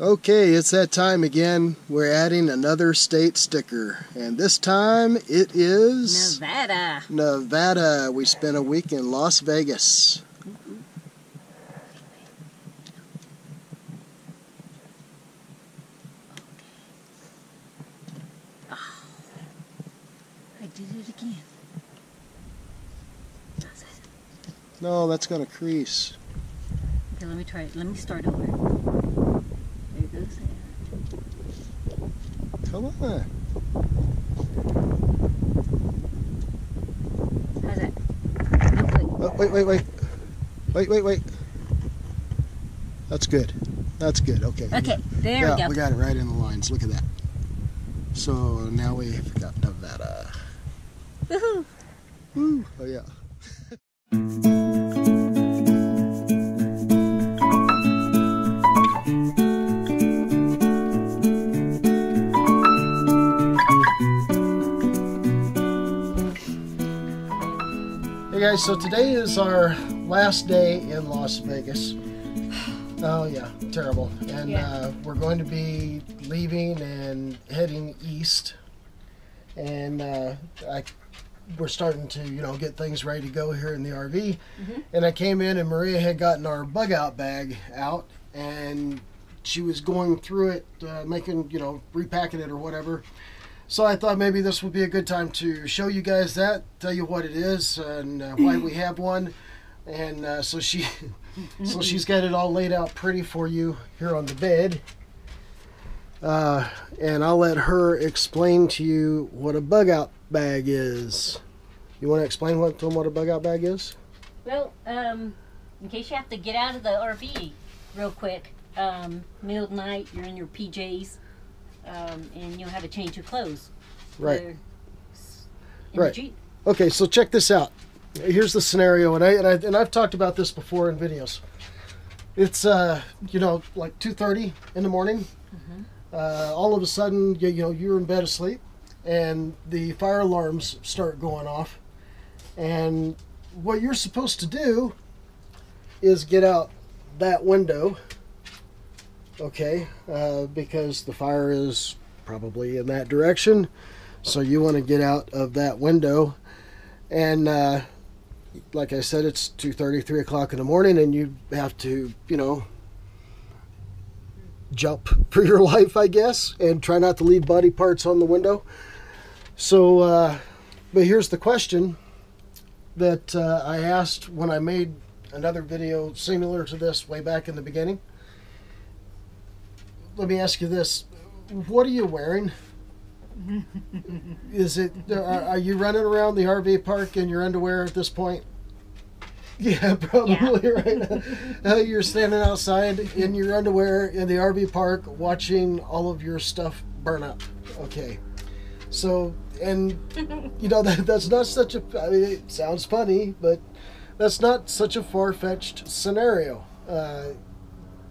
Okay, it's that time again. We're adding another state sticker, and this time it is Nevada. Nevada. We spent a week in Las Vegas. Oh. I did it again. No, that's going to crease. Okay, let me try it. Let me start over. There goes that. Come on. How's that? Oh, wait, wait, wait. Wait, wait, wait. That's good. That's good. Okay. Okay, there yeah, we go. we got it right in the lines. Look at that. So now we've got Nevada. Woohoo! Woo. Oh, yeah. Hey guys, so today is our last day in Las Vegas. Oh yeah, terrible. And Yeah. uh, we're going to be leaving and heading east. And uh, I, we're starting to, you know, get things ready to go here in the RV. And I came in and Maria had gotten our bug out bag out, and she was going through it, uh, making, you know, repacking it or whatever. So I thought maybe this would be a good time to show you guys that, tell you what it is and uh, why we have one, and uh, so she, so she's got it all laid out pretty for you here on the bed. Uh, and I'll let her explain to you what a bug out bag is. You want to explain what to them what a bug out bag is? Well, um, in case you have to get out of the RV real quick, um, middle of the night, you're in your PJs, um, and you'll have to change your clothes. Right. They're s- In Right. The Jeep. Okay, so check this out. Here's the scenario, and I and, I, and I've talked about this before in videos. It's uh, you know, like two thirty in the morning. Uh, all of a sudden, you, you know, you're in bed asleep, and the fire alarms start going off. And what you're supposed to do is get out that window. Okay, uh, because the fire is probably in that direction. So you want to get out of that window, and uh, like I said, it's two thirty, three o'clock in the morning, and you have to, you know, jump for your life, I guess, and try not to leave body parts on the window. So, uh, but here's the question that uh, I asked when I made another video similar to this way back in the beginning. Let me ask you this: What are you wearing? Is it? Are, are you running around the RV park in your underwear at this point? Yeah, probably right. Uh, you're standing outside in your underwear in the RV park, watching all of your stuff burn up. Okay, so and you know that that's not such a. I mean, it sounds funny, but that's not such a far fetched scenario. Uh,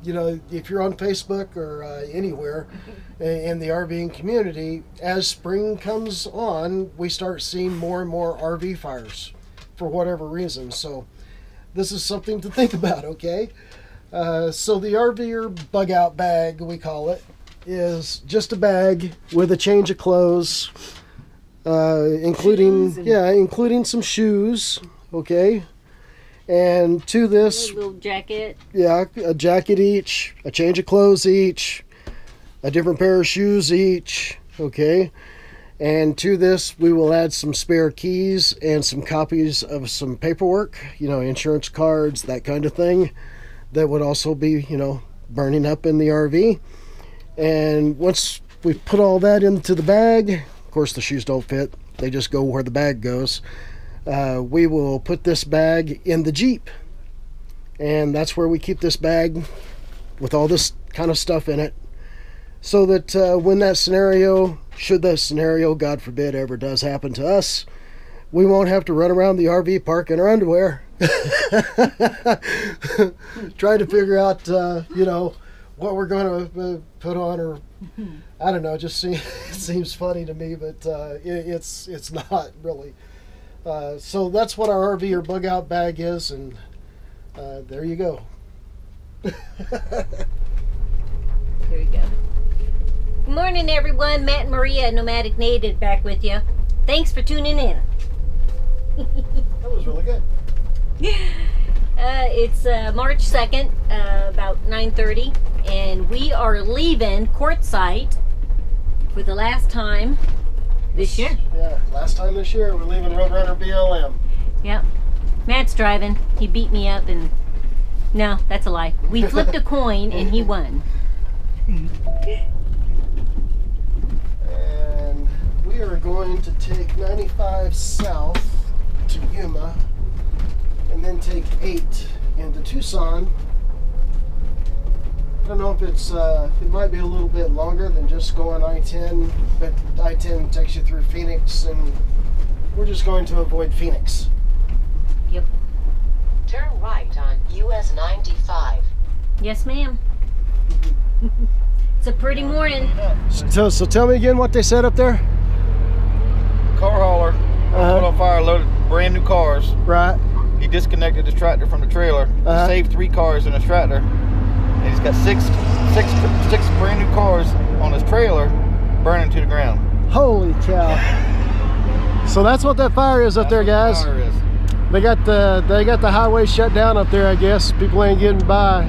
you know, if you're on Facebook or uh, anywhere in the RVing community, as spring comes on, we start seeing more and more RV fires for whatever reason. So, this is something to think about, okay? Uh, so, the RVer bug out bag, we call it, is just a bag with a change of clothes, uh, including, yeah, including some shoes, okay? And to this, A little jacket. yeah, a jacket each, a change of clothes each, a different pair of shoes each, okay? And to this, we will add some spare keys and some copies of some paperwork, you know, insurance cards, that kind of thing, that would also be, you know, burning up in the RV. And once we put all that into the bag, of course, the shoes don't fit, they just go where the bag goes. Uh, we will put this bag in the Jeep. And that's where we keep this bag with all this kind of stuff in it. So that uh, when that scenario should that scenario god forbid ever does happen to us we won't have to run around the rv park in our underwear. Trying to figure out uh, you know what we're going to uh, put on or i don't know just seems, seems funny to me but uh, it, it's it's not really uh, so that's what our RVer bug out bag is and uh, there you go. There we go. Good morning, everyone. Matt and Maria, Nomadic Native, back with you. Thanks for tuning in. That was really good. Uh, it's uh, March 2nd, uh, about 9.30, and we are leaving Quartzsite for the last time this year. Yeah, last time this year we're leaving Roadrunner BLM. Yep. Matt's driving. He beat me up, and no, that's a lie. We flipped a coin, and he won. And we are going to take 95 south to Yuma and then take 8 into Tucson. I don't know if it's, uh, it might be a little bit longer than just going I 10, but I 10 takes you through Phoenix and we're just going to avoid Phoenix. Yep. Turn right on US 95. Yes, ma'am. it's a pretty morning. So, so tell me again what they said up there. car hauler Uh-huh. put on fire, loaded brand new cars. Right. He disconnected his tractor from the trailer, Uh-huh. saved three cars in his tractor, and he's got six, six, six brand new cars on his trailer burning to the ground. Holy cow. So that's what that fire is up there, guys. the fire is. They got the they got the highway shut down up there. I guess people ain't getting by.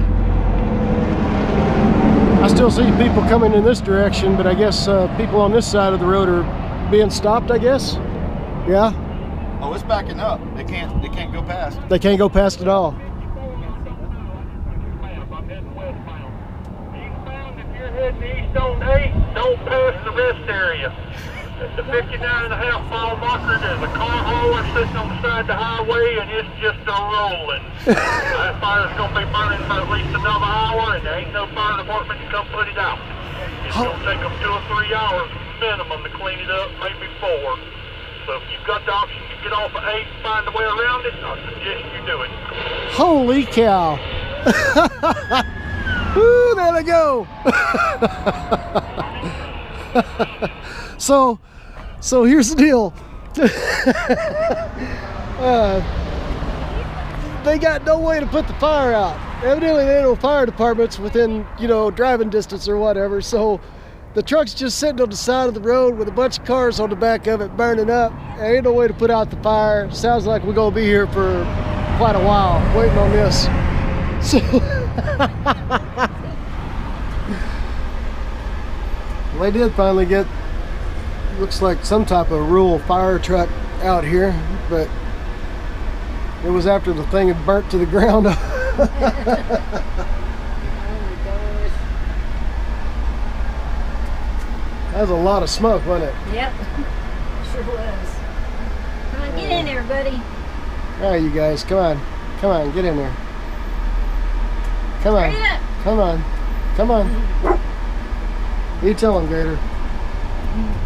I still see people coming in this direction, but I guess uh, people on this side of the road are being stopped. I guess. Yeah, Oh, it's backing up. They can't. They can't go past. they can't go past at all. I'm heading westbound. Eastbound, if you're heading east on 8, don't pass the rest area. The 59 and a half mile marker, there's a car hauler sitting on the side of the highway, and it's just a rolling. that fire's going to be burning for at least another hour, and there ain't no fire department to come put it out. It's going to take them two or three hours minimum to clean it up, maybe four. So if you've got the option to get off at 8 and find a way around it, I suggest you do it. Holy cow! There they go. so, so here's the deal. uh, they got no way to put the fire out. Evidently, there ain't no fire departments within, you know, driving distance or whatever. So, the truck's just sitting on the side of the road with a bunch of cars on the back of it burning up. There ain't no way to put out the fire. Sounds like we're gonna be here for quite a while waiting on this. So, well, they did finally get looks like some type of rural fire truck out here, but it was after the thing had burnt to the ground. That was a lot of smoke, wasn't it? Yep. Sure was. Come on, get in there, buddy. All right, you guys, come on, come on, get in there. Come on, come on, come on. You tell him, Gator. Mm.